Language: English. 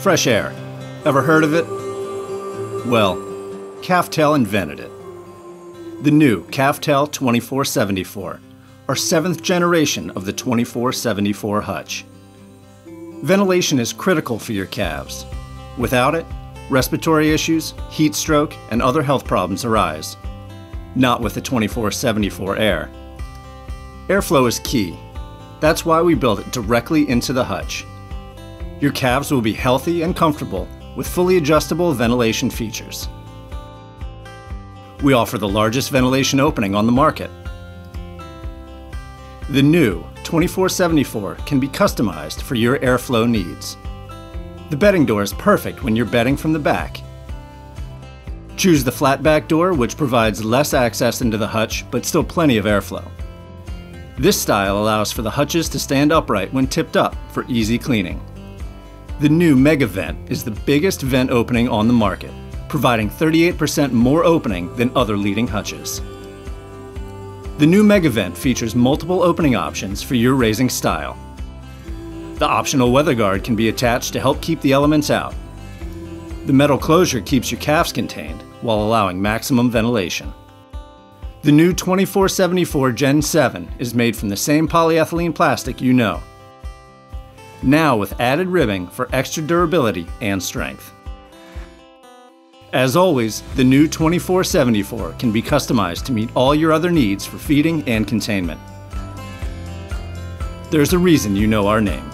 Fresh air. Ever heard of it? Well, Calf-Tel invented it. The new Calf-Tel 2474, our seventh generation of the 2474 hutch. Ventilation is critical for your calves. Without it, respiratory issues, heat stroke, and other health problems arise. Not with the 2474 Air. Airflow is key. That's why we build it directly into the hutch. Your calves will be healthy and comfortable with fully adjustable ventilation features. We offer the largest ventilation opening on the market. The new 2474 can be customized for your airflow needs. The bedding door is perfect when you're bedding from the back. Choose the flat back door, which provides less access into the hutch, but still plenty of airflow. This style allows for the hutches to stand upright when tipped up for easy cleaning. The new Mega Vent is the biggest vent opening on the market, providing 38% more opening than other leading hutches. The new Mega Vent features multiple opening options for your raising style. The optional weather guard can be attached to help keep the elements out. The metal closure keeps your calves contained while allowing maximum ventilation. The new 2474 Gen 7 is made from the same polyethylene plastic you know, now with added ribbing for extra durability and strength. As always, the new 2474 can be customized to meet all your other needs for feeding and containment. There's a reason you know our name.